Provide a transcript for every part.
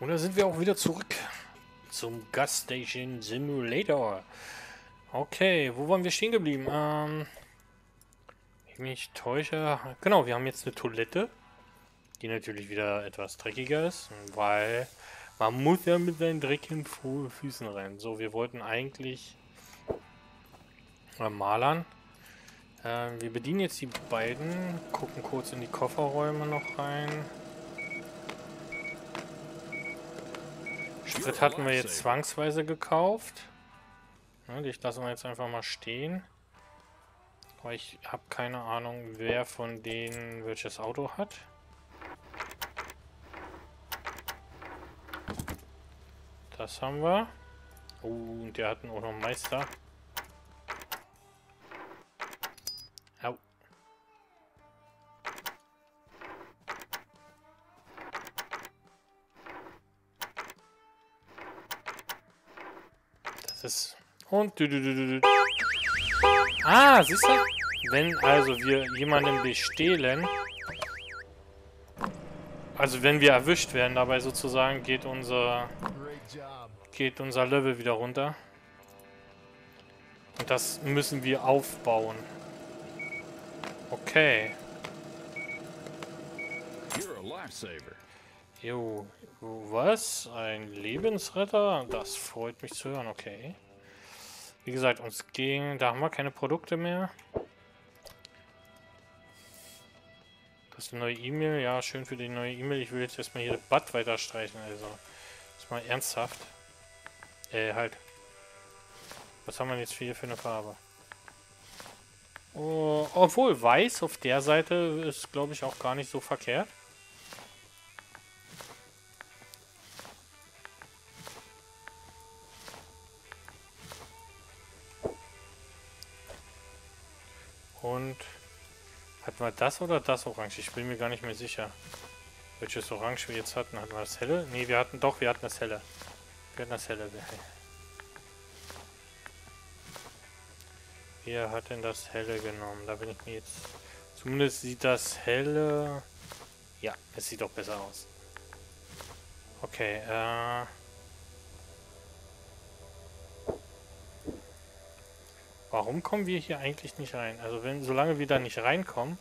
Und da sind wir auch wieder zurück zum Gas Station Simulator. Okay, wo waren wir stehen geblieben? Ähm, ich mich täusche. Genau, wir haben jetzt eine Toilette, die natürlich wieder etwas dreckiger ist, weil man muss ja mit seinen dreckigen Füßen rein. So, wir wollten eigentlich äh, malern. Äh, wir bedienen jetzt die beiden, gucken kurz in die Kofferräume noch rein. Sprit hatten wir jetzt zwangsweise gekauft. Ja, die lassen wir jetzt einfach mal stehen. Aber ich habe keine Ahnung, wer von denen welches Auto hat. Das haben wir. Oh, und der hat auch noch einen Meister. Das ist... Und... Du, du, du, du. Ah, siehst du? Wenn also wir jemanden bestehlen... Also wenn wir erwischt werden dabei sozusagen, geht unser... Geht unser Level wieder runter. Und das müssen wir aufbauen. Okay. Jo, was? Ein Lebensretter? Das freut mich zu hören, okay. Wie gesagt, uns ging... Da haben wir keine Produkte mehr. Das ist eine neue E-Mail. Ja, schön für die neue E-Mail. Ich will jetzt erstmal hier das Bad weiter streichen. Also, ist mal ernsthaft. Äh, halt. Was haben wir jetzt hier für eine Farbe? Oh, obwohl, weiß auf der Seite ist, glaube ich, auch gar nicht so verkehrt. Und hatten wir das oder das Orange? Ich bin mir gar nicht mehr sicher. Welches Orange wir jetzt hatten. Hatten wir das helle? Ne, wir hatten doch, wir hatten das helle. Wir hatten das helle. Wer hat denn das helle genommen? Da bin ich mir jetzt... Zumindest sieht das helle... Ja, es sieht doch besser aus. Okay, äh... Warum kommen wir hier eigentlich nicht rein? Also wenn, solange wir da nicht reinkommen...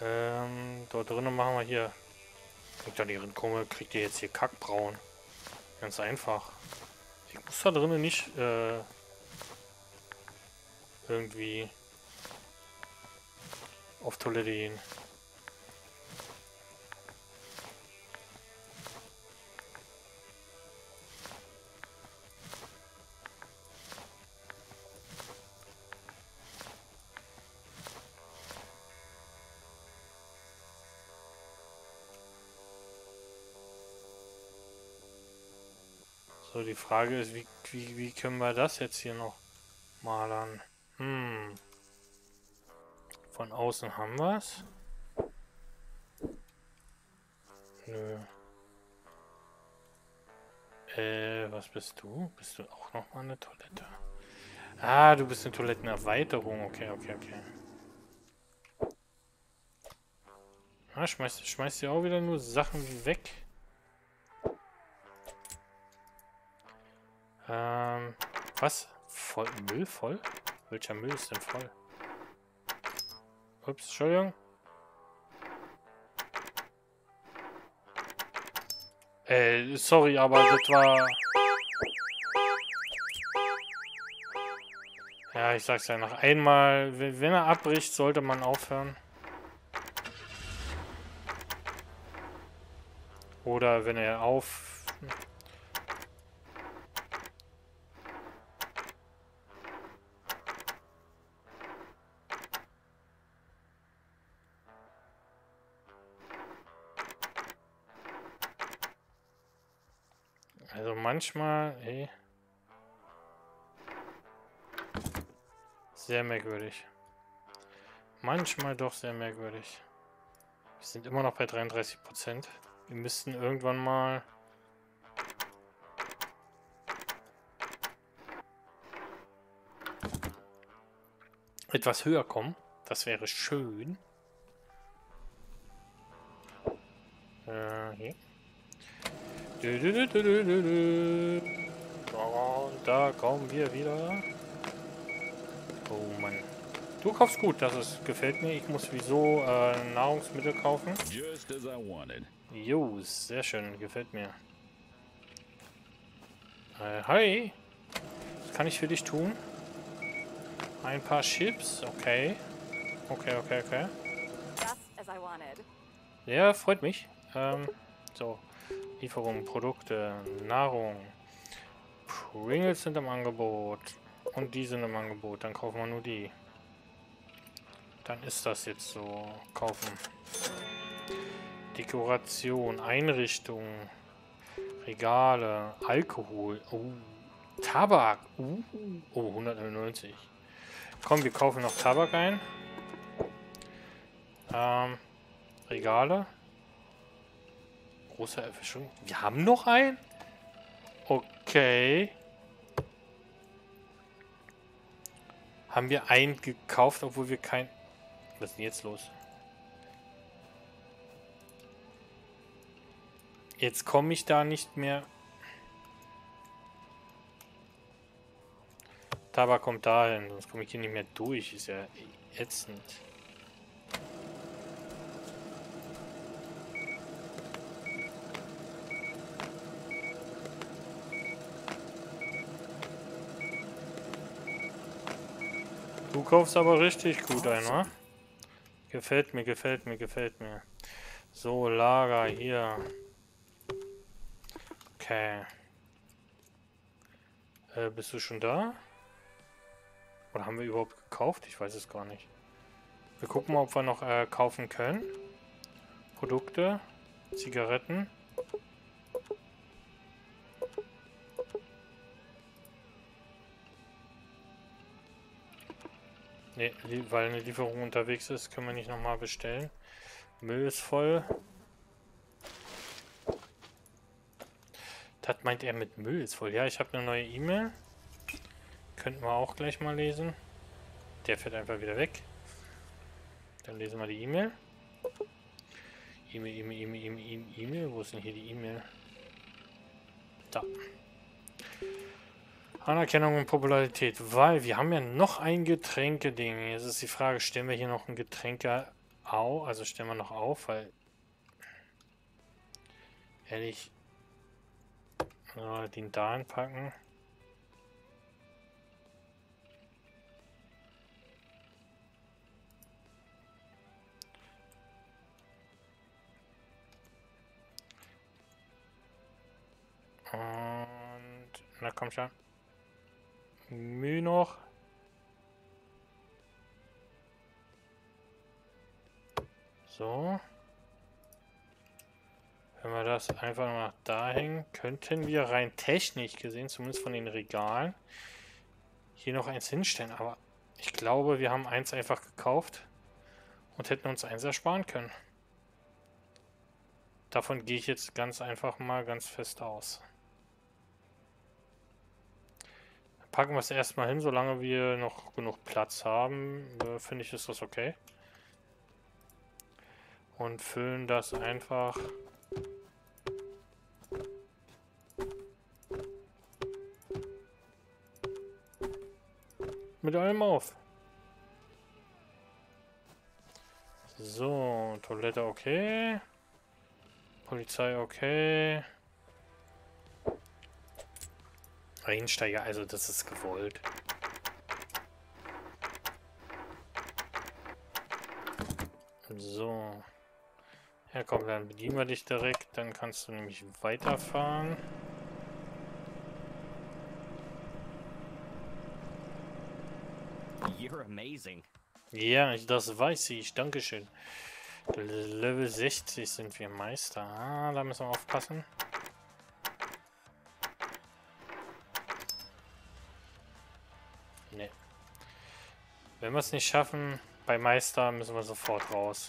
Ähm, dort drinnen machen wir hier... Kriegt doch ihren Kummel, kriegt ihr jetzt hier Kackbraun. Ganz einfach. Ich muss da drinnen nicht äh, irgendwie auf Toilette gehen. So, die Frage ist, wie, wie, wie können wir das jetzt hier noch malern? Hm. Von außen haben wir es. Nö. Äh, was bist du? Bist du auch noch mal eine Toilette? Ah, du bist eine Toilettenerweiterung. Okay, okay, okay. Ah, schmeißt, schmeißt ihr auch wieder nur Sachen weg? Was? Voll, Müll voll? Welcher Müll ist denn voll? Ups, Entschuldigung. Äh, sorry, aber das war... Ja, ich sag's ja noch einmal, wenn er abbricht, sollte man aufhören. Oder wenn er auf manchmal... Ey. Sehr merkwürdig. Manchmal doch sehr merkwürdig. Wir sind immer noch bei 33%. Wir müssten irgendwann mal... etwas höher kommen. Das wäre schön. mal hier. Und da kommen wir wieder. Oh Mann. Du kaufst gut, das ist, gefällt mir. Ich muss wieso äh, Nahrungsmittel kaufen. Just as I wanted. Jo, sehr schön, gefällt mir. Äh, hi. Was kann ich für dich tun? Ein paar Chips, okay. Okay, okay, okay. Just as I wanted. Ja, freut mich. Ähm, so. Lieferung, Produkte, Nahrung. Pringles sind im Angebot. Und die sind im Angebot. Dann kaufen wir nur die. Dann ist das jetzt so. Kaufen. Dekoration, Einrichtung, Regale, Alkohol. Oh, Tabak. Uh, oh, 199. Komm, wir kaufen noch Tabak ein. Ähm, Regale. Große Erfischung. Wir haben noch einen? Okay. Haben wir einen gekauft, obwohl wir kein... Was ist denn jetzt los? Jetzt komme ich da nicht mehr... Tabak kommt dahin, sonst komme ich hier nicht mehr durch. Ist ja ätzend. Du kaufst aber richtig gut ein, wa? Gefällt mir, gefällt mir, gefällt mir. So, Lager hier. Okay. Äh, bist du schon da? Oder haben wir überhaupt gekauft? Ich weiß es gar nicht. Wir gucken mal, ob wir noch äh, kaufen können. Produkte. Zigaretten. Ne, weil eine Lieferung unterwegs ist, können wir nicht nochmal bestellen. Müll ist voll. Das meint er mit Müll ist voll. Ja, ich habe eine neue E-Mail. Könnten wir auch gleich mal lesen. Der fährt einfach wieder weg. Dann lesen wir die E-Mail. E-Mail, E-Mail, E-Mail, E-Mail, E-Mail. Wo ist denn hier die E-Mail? Da. Anerkennung und Popularität, weil wir haben ja noch ein Getränke-Ding. Jetzt ist die Frage, stellen wir hier noch ein Getränke auf, also stellen wir noch auf, weil ehrlich, ja, den da anpacken. Und na komm schon. Mühe noch. So. Wenn wir das einfach nach da hängen, könnten wir rein technisch gesehen, zumindest von den Regalen, hier noch eins hinstellen. Aber ich glaube, wir haben eins einfach gekauft und hätten uns eins ersparen können. Davon gehe ich jetzt ganz einfach mal ganz fest aus. Packen wir es erstmal hin, solange wir noch genug Platz haben. Äh, Finde ich, ist das okay. Und füllen das einfach... Mit allem auf. So, Toilette okay. Polizei okay. Einsteiger, also das ist gewollt. So. Ja komm, dann bedienen wir dich direkt. Dann kannst du nämlich weiterfahren. You're amazing. Ja, das weiß ich. Dankeschön. Level 60 sind wir Meister. Ah, da müssen wir aufpassen. Wenn wir es nicht schaffen, bei Meister müssen wir sofort raus.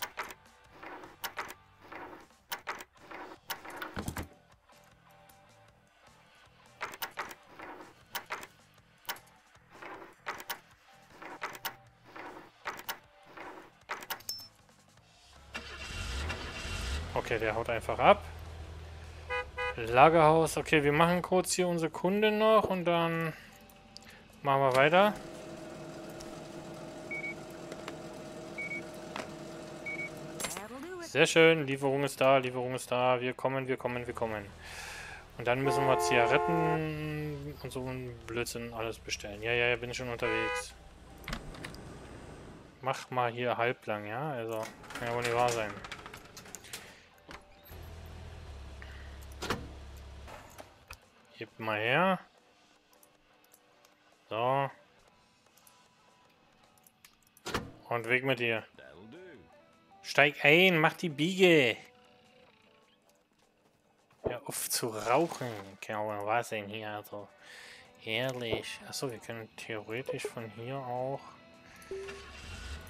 Okay, der haut einfach ab. Lagerhaus. Okay, wir machen kurz hier unsere Kunde noch und dann machen wir weiter. Sehr schön, Lieferung ist da, Lieferung ist da. Wir kommen, wir kommen, wir kommen. Und dann müssen wir Zigaretten und so ein Blödsinn alles bestellen. Ja, ja, ja, bin schon unterwegs. Mach mal hier halblang, ja? Also, kann ja wohl nicht wahr sein. Gib mal her. So. Und weg mit dir. Steig ein, mach die Biege. Hör auf zu rauchen. Genau, was denn hier? Also, herrlich. Achso, wir können theoretisch von hier auch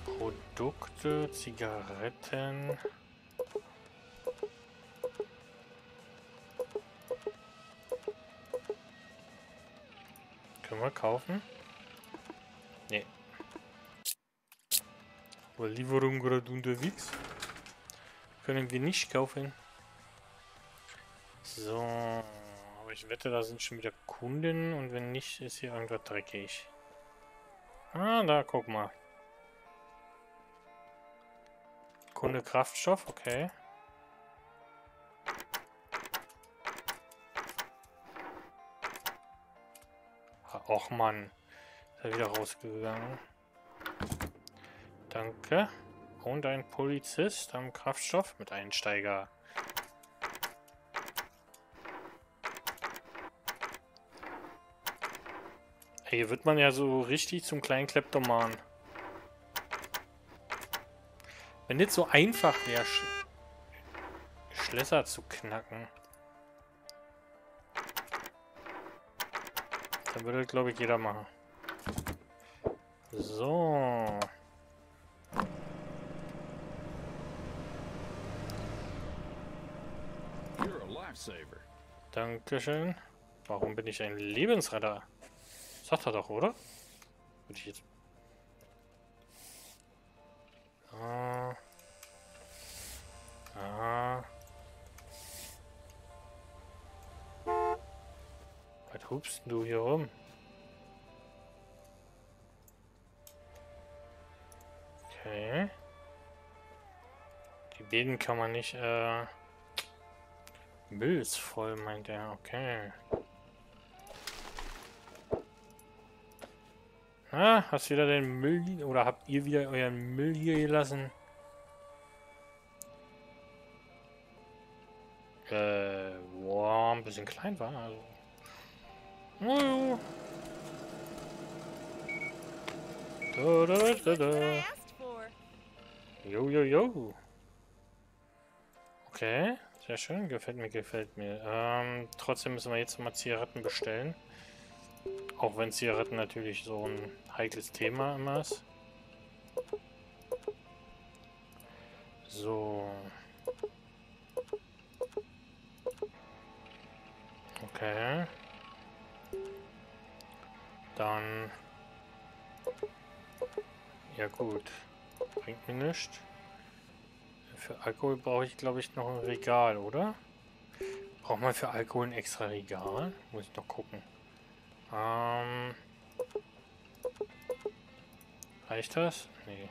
Produkte, Zigaretten. Können wir kaufen? Weil Lieferung gerade unterwegs. Können wir nicht kaufen. So. Aber ich wette, da sind schon wieder Kunden und wenn nicht, ist hier irgendwas dreckig. Ah, da, guck mal. Kunde Kraftstoff, okay. Och Mann. Ist er wieder rausgegangen. Danke. Und ein Polizist am Kraftstoff mit Einsteiger. Hier wird man ja so richtig zum kleinen Kleptoman. Wenn jetzt so einfach wäre, Sch Schlösser zu knacken. Dann würde, glaube ich, jeder machen. So. You're a lifesaver. Dankeschön. Warum bin ich ein Lebensretter? Sagt er doch, oder? Würde ich jetzt. Ah. Ah. Was hupst du hier rum? Okay. Die Beden kann man nicht, äh... Müll ist voll, meint er. Okay. Ah, hast wieder den Müll oder habt ihr wieder euren Müll hier gelassen? Äh, boah, ein bisschen klein war. Also. Jo. Da, da, da, da. Jo, jo, jo. Okay, sehr schön. Gefällt mir, gefällt mir. Ähm, trotzdem müssen wir jetzt mal Zigaretten bestellen. Auch wenn Zigaretten natürlich so ein heikles Thema immer ist. So. Okay. Dann. Ja gut. Bringt mir nichts. Für Alkohol brauche ich, glaube ich, noch ein Regal, oder? Braucht man für Alkohol ein extra Regal? Muss ich noch gucken. Ähm. Reicht das? Nee.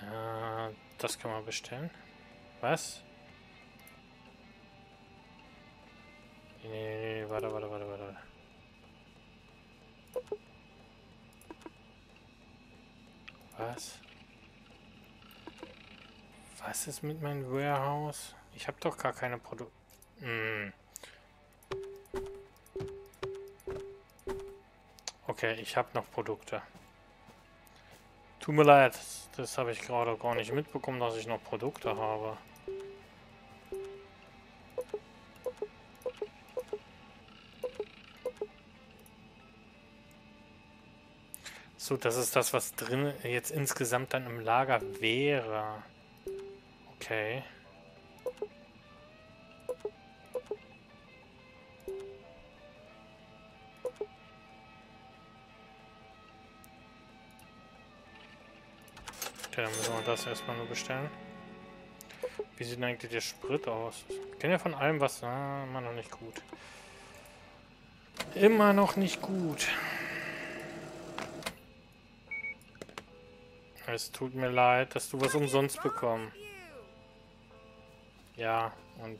Äh, das kann man bestellen. Was? Was? Was ist mit meinem Warehouse? Ich habe doch gar keine Produkte. Hm. Okay, ich habe noch Produkte. Tut mir leid, das, das habe ich gerade gar nicht mitbekommen, dass ich noch Produkte habe. So, das ist das, was drin jetzt insgesamt dann im Lager wäre. Okay. Okay, dann müssen wir das erstmal nur bestellen. Wie sieht denn eigentlich der Sprit aus? Ich kenne ja von allem was. Ah, immer noch nicht gut. Immer noch nicht gut. Es tut mir leid, dass du was umsonst bekommst. Ja, und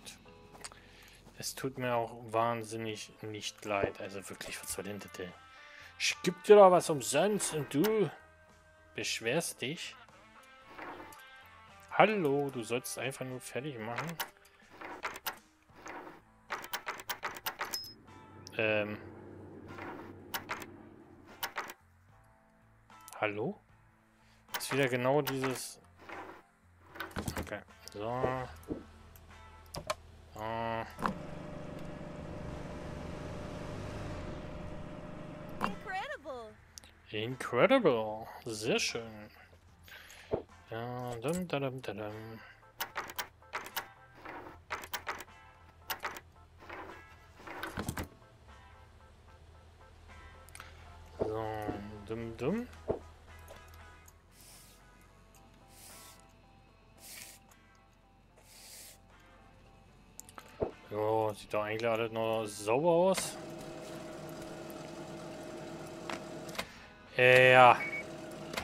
es tut mir auch wahnsinnig nicht leid. Also wirklich, was soll denn das denn? Ich geb dir doch was umsonst und du beschwerst dich. Hallo, du sollst einfach nur fertig machen. Ähm. Hallo? Ist wieder genau dieses... Okay, so. So. Incredible. Incredible. Sehr schön. Ja, dum, dum, dum, dum. So, dum. Jo, sieht doch eigentlich alles noch sauber aus. Ja.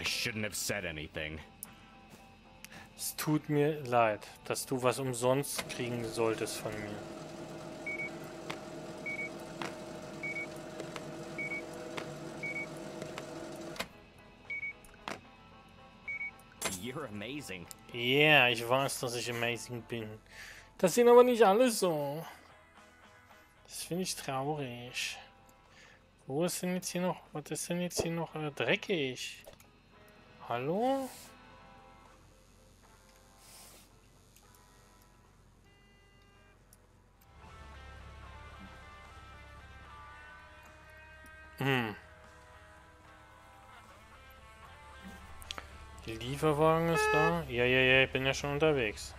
I shouldn't have said anything. Es tut mir leid, dass du was umsonst kriegen solltest von mir. You're amazing. Ja, yeah, ich weiß, dass ich amazing bin. Das sind aber nicht alle so. Das finde ich traurig. Wo ist denn jetzt hier noch... Was ist denn jetzt hier noch äh, dreckig? Hallo? Hm. Lieferwagen ist da. Ja, ja, ja, ich bin ja schon unterwegs.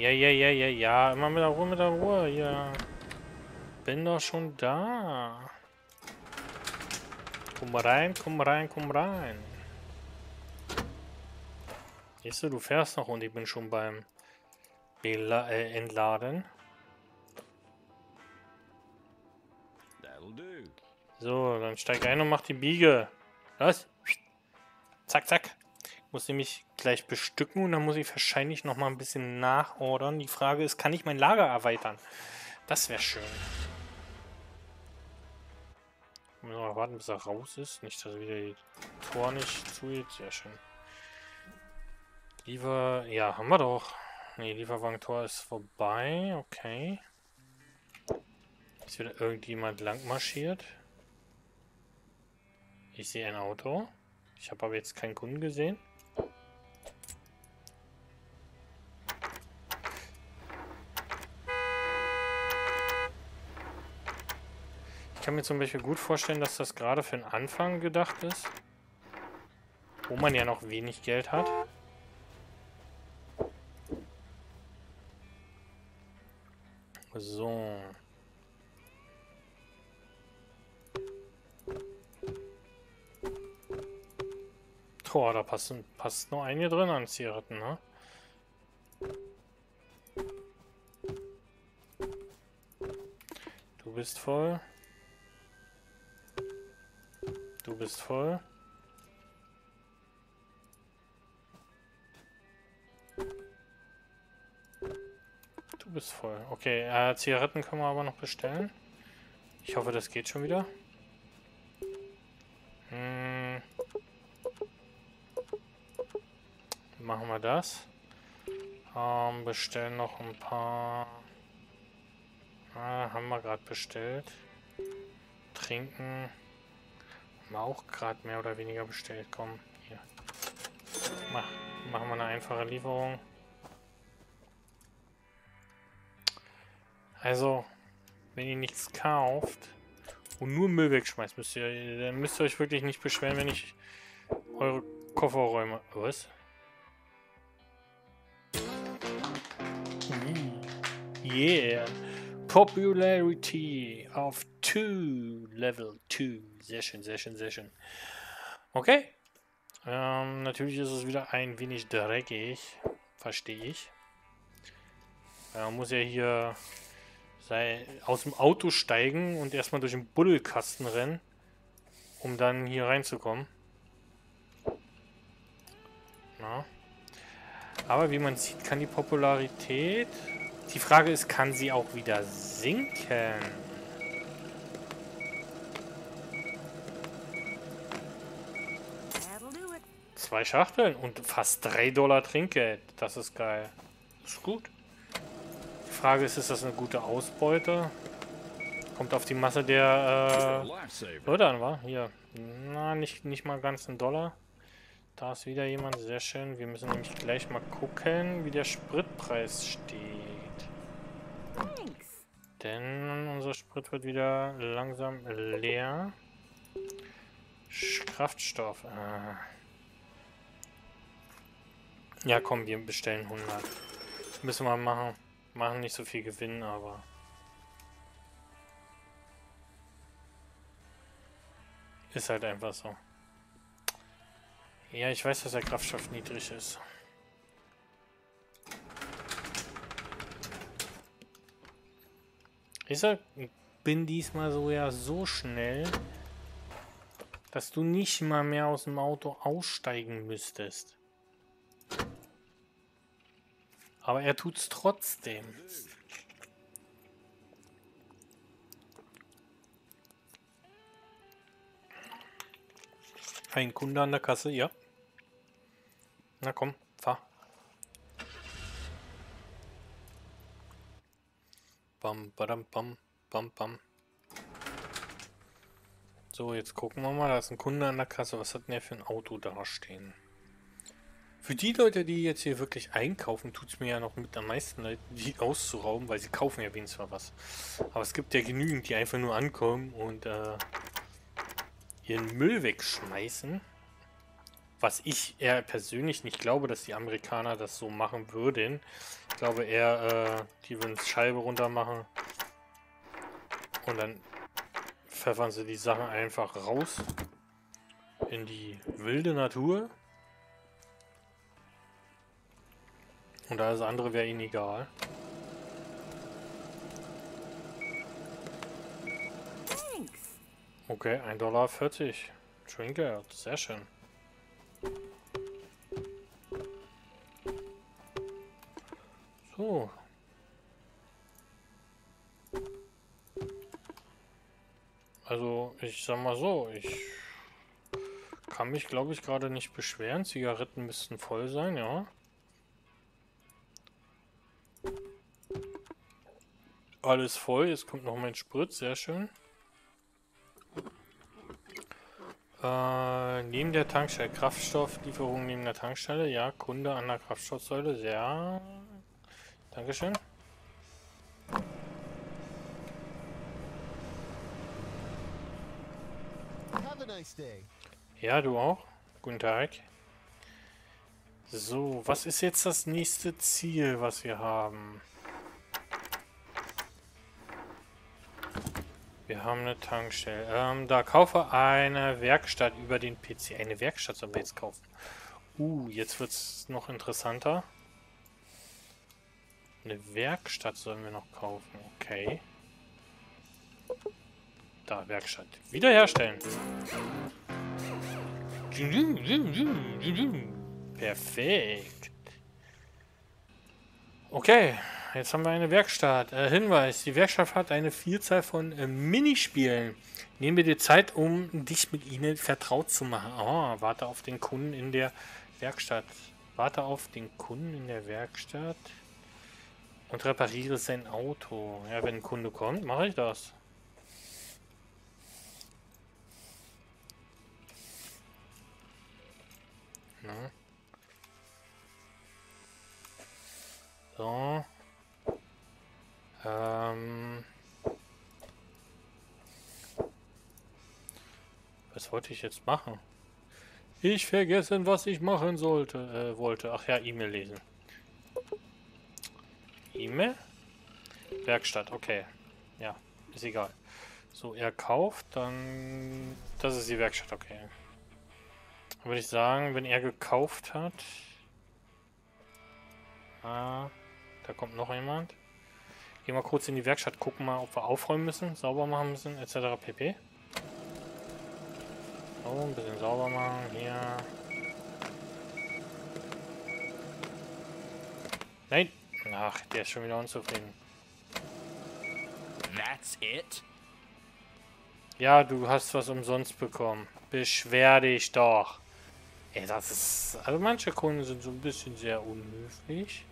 Ja, ja, ja, ja, ja. Immer mit der Ruhe, mit der Ruhe. Ja. Bin doch schon da. Komm rein, komm rein, komm rein. Siehst du, du fährst noch und ich bin schon beim Bela äh, Entladen. So, dann steig ein und mach die Biege. Was? Zack, zack. Ich muss nämlich gleich bestücken und dann muss ich wahrscheinlich noch mal ein bisschen nachordern. Die Frage ist, kann ich mein Lager erweitern? Das wäre schön. Müssen wir warten, bis er raus ist. Nicht, dass wieder die Tor nicht zugeht. Sehr schön. Liefer... Ja, haben wir doch. Ne, Lieferwagen-Tor ist vorbei. Okay. Ist wieder irgendjemand lang marschiert. Ich sehe ein Auto. Ich habe aber jetzt keinen Kunden gesehen. Kann mir zum Beispiel gut vorstellen, dass das gerade für den Anfang gedacht ist. Wo man ja noch wenig Geld hat. So. Boah, da passen, passt nur einige drin an Zigaretten, ne? Du bist voll. Du bist voll. Du bist voll. Okay, äh, Zigaretten können wir aber noch bestellen. Ich hoffe, das geht schon wieder. Hm. Machen wir das. Ähm, bestellen noch ein paar... Ah, haben wir gerade bestellt. Trinken. Wir auch gerade mehr oder weniger bestellt. Komm, hier. Mach, machen wir eine einfache Lieferung. Also, wenn ihr nichts kauft und nur Müll wegschmeißt, müsst ihr, dann müsst ihr euch wirklich nicht beschweren, wenn ich eure Kofferräume... Was? Yeah. Popularity auf 2. Level 2. Sehr schön, sehr schön, sehr schön. Okay. Ähm, natürlich ist es wieder ein wenig dreckig. Verstehe ich. Er muss ja hier sei, aus dem Auto steigen und erstmal durch den Buddelkasten rennen, um dann hier reinzukommen. Na. Aber wie man sieht, kann die Popularität... Die Frage ist, kann sie auch wieder sinken? Zwei Schachteln und fast 3 Dollar Trinkgeld. Das ist geil. Ist gut. Die Frage ist, ist das eine gute Ausbeute? Kommt auf die Masse der äh. Leute an, wa? Hier. Na, nicht, nicht mal ganz ein Dollar. Da ist wieder jemand. Sehr schön. Wir müssen nämlich gleich mal gucken, wie der Spritpreis steht. Denn unser Sprit wird wieder langsam leer. Kraftstoff. Ah. Ja, komm, wir bestellen 100. Müssen wir machen. Machen nicht so viel Gewinn, aber... Ist halt einfach so. Ja, ich weiß, dass der Kraftstoff niedrig ist. Ich bin diesmal so ja so schnell, dass du nicht mal mehr aus dem Auto aussteigen müsstest. Aber er tut's trotzdem. Ein Kunde an der Kasse, ja. Na komm, Bam, badam, bam, bam, bam. So, jetzt gucken wir mal. Da ist ein Kunde an der Kasse. Was hat denn der für ein Auto dastehen? Für die Leute, die jetzt hier wirklich einkaufen, tut es mir ja noch mit am meisten leid, die auszurauben, weil sie kaufen ja wenigstens was. Aber es gibt ja genügend, die einfach nur ankommen und äh, ihren Müll wegschmeißen. Was ich eher persönlich nicht glaube, dass die Amerikaner das so machen würden. Ich glaube eher, äh, die würden Scheibe runter machen. Und dann pfeffern sie die Sachen einfach raus. In die wilde Natur. Und alles andere wäre ihnen egal. Okay, 1,40 Dollar. Trinkgeld, sehr schön. So. Also, ich sag mal so, ich kann mich, glaube ich, gerade nicht beschweren. Zigaretten müssten voll sein, ja. Alles voll, jetzt kommt noch mein Sprit, sehr schön. Äh, neben der Tankstelle, Kraftstofflieferung neben der Tankstelle, ja, Kunde an der Kraftstoffsäule, sehr. Dankeschön. Have a nice day. Ja, du auch. Guten Tag. So, was ist jetzt das nächste Ziel, was wir haben? Wir haben eine Tankstelle. Ähm, da kaufe eine Werkstatt über den PC. Eine Werkstatt sollen wir jetzt kaufen. Uh, jetzt wird es noch interessanter. Eine Werkstatt sollen wir noch kaufen. Okay. Da, Werkstatt. Wiederherstellen. Perfekt. Okay, jetzt haben wir eine Werkstatt. Äh, Hinweis, die Werkstatt hat eine Vielzahl von äh, Minispielen. Nehmen wir dir Zeit, um dich mit ihnen vertraut zu machen. Oh, warte auf den Kunden in der Werkstatt. Warte auf den Kunden in der Werkstatt und repariere sein Auto. Ja, wenn ein Kunde kommt, mache ich das. Ne? So. Ähm. Was wollte ich jetzt machen? Ich vergessen, was ich machen sollte, äh, wollte. Ach ja, E-Mail lesen. E-Mail? Werkstatt, okay. Ja, ist egal. So, er kauft, dann... Das ist die Werkstatt, okay. Würde ich sagen, wenn er gekauft hat. Ah, da kommt noch jemand. Gehen wir kurz in die Werkstatt, gucken mal, ob wir aufräumen müssen, sauber machen müssen, etc. pp. So, ein bisschen sauber machen. Hier. Nein! Ach, der ist schon wieder unzufrieden. That's it? Ja, du hast was umsonst bekommen. Beschwer dich doch. Ey, das ist... Also manche Kunden sind so ein bisschen sehr unhöflich.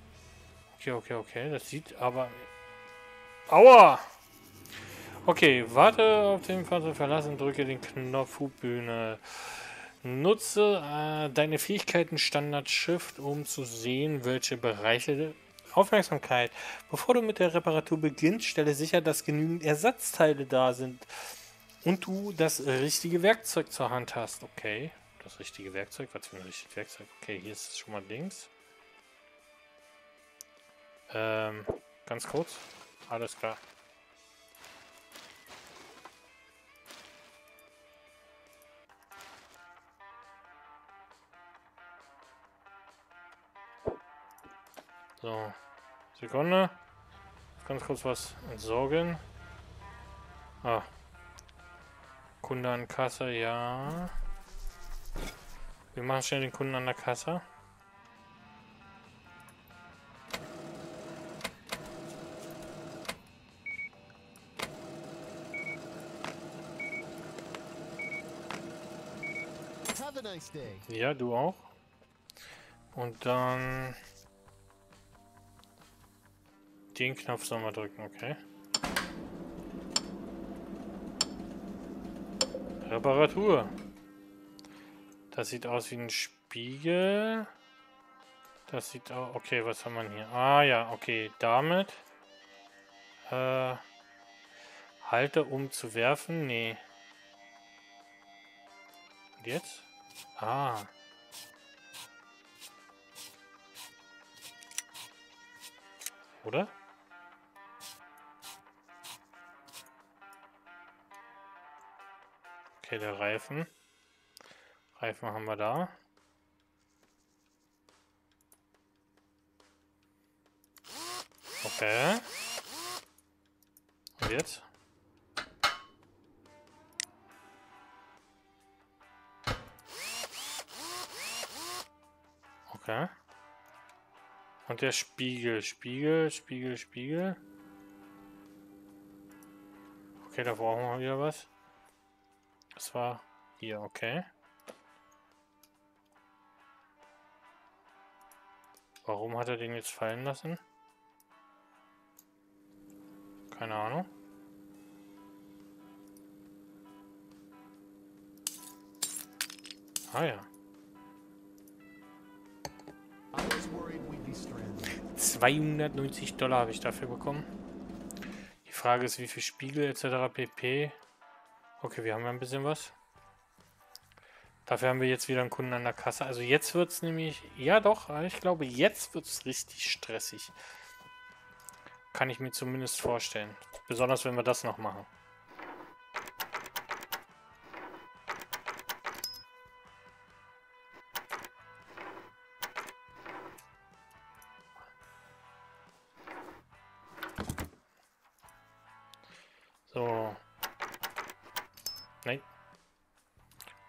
Okay, okay, okay. Das sieht aber... Aua! Okay, warte auf den Fahrzeug verlassen, drücke den Knopf Hubbühne. Nutze äh, deine Fähigkeiten Standard Shift, um zu sehen, welche Bereiche Aufmerksamkeit. Bevor du mit der Reparatur beginnst, stelle sicher, dass genügend Ersatzteile da sind und du das richtige Werkzeug zur Hand hast. Okay, das richtige Werkzeug. Was für ein richtiges Werkzeug? Okay, hier ist es schon mal links. Ähm, ganz kurz. Alles klar. So, Sekunde. Ganz kurz was entsorgen. Ah. Kunde an Kasse, ja. Wir machen schnell den Kunden an der Kasse. Ja, du auch. Und dann... Den Knopf soll man drücken, okay. Reparatur. Das sieht aus wie ein Spiegel. Das sieht auch... Okay, was haben wir hier? Ah ja, okay. Damit. Äh, halte, um zu werfen? Nee. Und jetzt? Ah. Oder? Okay, der Reifen. Reifen haben wir da. Okay. Und jetzt? Okay. Und der Spiegel, Spiegel, Spiegel, Spiegel. Okay, da brauchen wir wieder was. Das war hier, okay. Warum hat er den jetzt fallen lassen? Keine Ahnung. Ah ja. I was worried we'd be stranded. 290 Dollar habe ich dafür bekommen. Die Frage ist, wie viel Spiegel etc. pp. Okay, wir haben ja ein bisschen was. Dafür haben wir jetzt wieder einen Kunden an der Kasse. Also jetzt wird es nämlich... Ja doch, ich glaube, jetzt wird es richtig stressig. Kann ich mir zumindest vorstellen. Besonders, wenn wir das noch machen.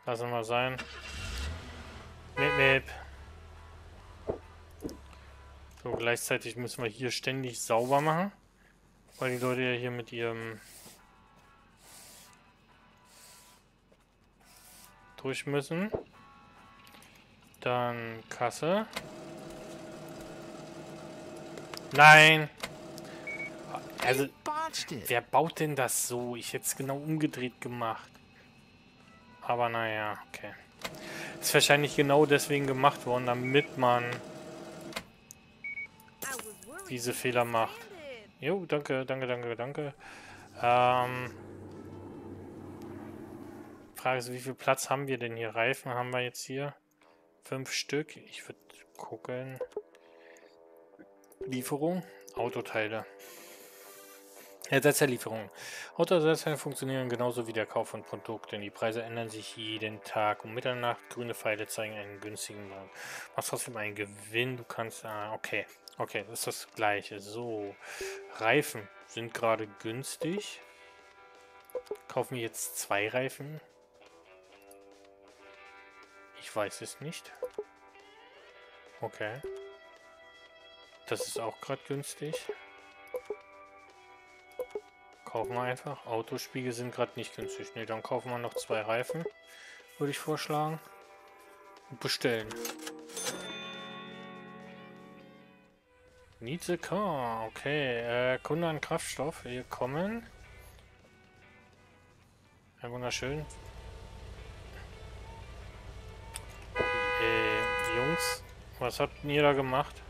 Lassen wir sein. Mip, mip. So, gleichzeitig müssen wir hier ständig sauber machen. Weil die Leute ja hier mit ihrem... durch müssen. Dann Kasse. Nein! Also, wer baut denn das so? Ich hätte es genau umgedreht gemacht. Aber naja, okay. Ist wahrscheinlich genau deswegen gemacht worden, damit man diese Fehler macht. Jo, danke, danke, danke, danke. Ähm, Frage ist, wie viel Platz haben wir denn hier? Reifen haben wir jetzt hier? Fünf Stück. Ich würde gucken. Lieferung, Autoteile. Ersatzerlieferungen. Autoersatzteile funktionieren genauso wie der Kauf von Produkten. Die Preise ändern sich jeden Tag. Um Mitternacht grüne Pfeile zeigen einen günstigen Markt. Machst trotzdem einen Gewinn. Du kannst. Ah, okay. Okay, das ist das gleiche. So. Reifen sind gerade günstig. Kaufen wir jetzt zwei Reifen? Ich weiß es nicht. Okay. Das ist auch gerade günstig. Kaufen wir einfach. Autospiegel sind gerade nicht günstig. Ne, dann kaufen wir noch zwei Reifen. Würde ich vorschlagen. Und bestellen. Needs a car. Okay. Äh, Kunde an Kraftstoff. Wir kommen. Ja, wunderschön. Äh, Jungs. Was habt ihr da gemacht?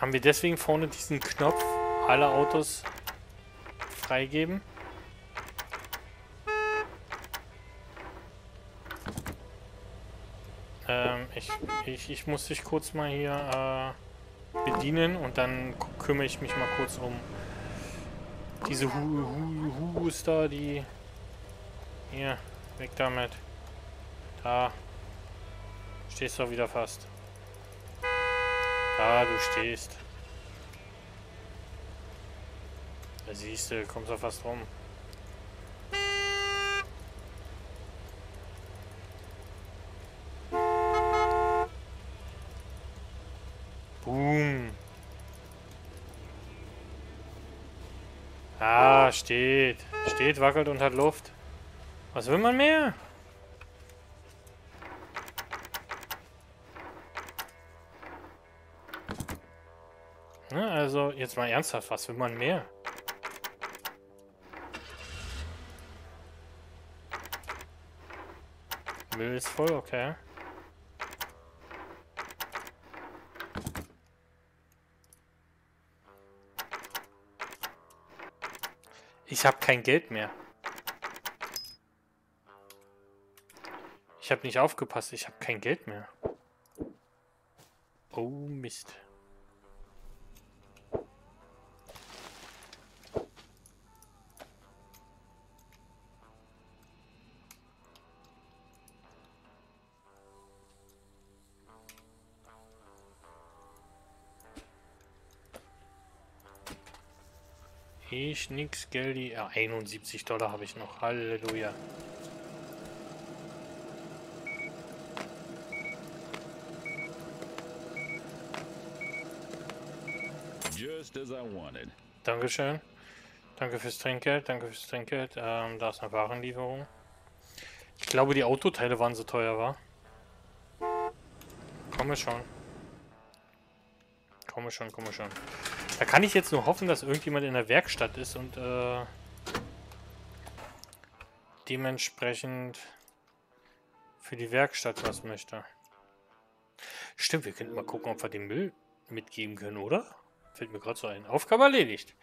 Haben wir deswegen vorne diesen Knopf, alle Autos freigeben? Ähm, ich, ich, ich muss dich kurz mal hier äh, bedienen und dann kümmere ich mich mal kurz um diese Hu Hu Hus da, die... Hier, weg damit. Da. Stehst du wieder fast. Ah, du stehst. Da siehst du, kommst du fast rum. Boom. Ah, steht. Steht, wackelt und hat Luft. Was will man mehr? Jetzt mal ernsthaft, was will man mehr? Müll ist voll, okay. Ich habe kein Geld mehr. Ich habe nicht aufgepasst, ich habe kein Geld mehr. Oh Mist. Ich nix Geldi. Ja, 71 Dollar habe ich noch. Halleluja. Just as I wanted. Dankeschön. Danke fürs Trinkgeld. Danke fürs Trinkgeld. Ähm, da ist eine Warenlieferung. Ich glaube, die Autoteile waren so teuer, war. Komme schon. Komme schon, komme schon. Da kann ich jetzt nur hoffen, dass irgendjemand in der Werkstatt ist und äh, dementsprechend für die Werkstatt was möchte. Stimmt, wir könnten mal gucken, ob wir den Müll mitgeben können, oder? Fällt mir gerade so ein. Aufgabe erledigt.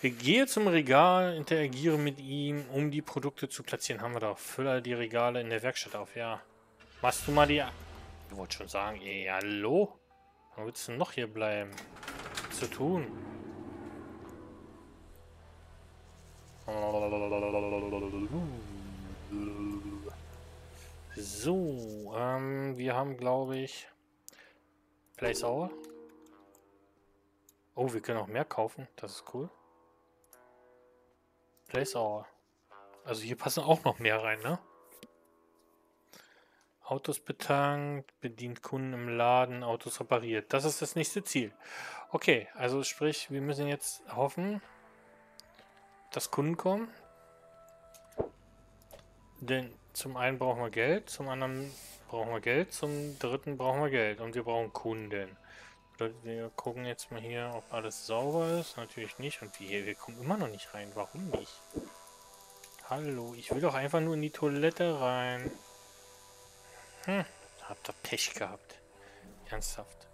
Ich gehe zum Regal, interagiere mit ihm, um die Produkte zu platzieren. Haben wir doch. Fülle die Regale in der Werkstatt auf, ja. Machst du mal die... Ich wollte schon sagen, ey, hallo? Wo willst du noch hier bleiben? Zu tun. So, ähm, wir haben, glaube ich, Place Hour. Oh, wir können auch mehr kaufen. Das ist cool. Place Hour. Also hier passen auch noch mehr rein, ne? Autos betankt, bedient Kunden im Laden, Autos repariert. Das ist das nächste Ziel. Okay, also sprich, wir müssen jetzt hoffen, dass Kunden kommen. Denn zum einen brauchen wir Geld, zum anderen brauchen wir Geld, zum dritten brauchen wir Geld und wir brauchen Kunden. Wir gucken jetzt mal hier, ob alles sauber ist. Natürlich nicht. Und wir, wir kommen immer noch nicht rein. Warum nicht? Hallo, ich will doch einfach nur in die Toilette rein. Hm, habt ihr Pech gehabt. Ernsthaft.